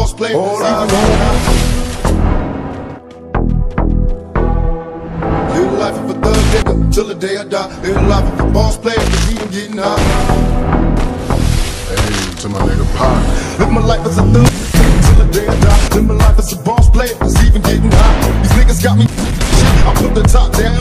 boss play. Hold Even on. Live life of a thug nigga till the day I die. Live life of a boss player, cause ain't getting high. Hey, to my nigga Pop. Live my life as a thug till the day I die. Live my life as a boss player, cause even getting high. These niggas got me. I put the top down,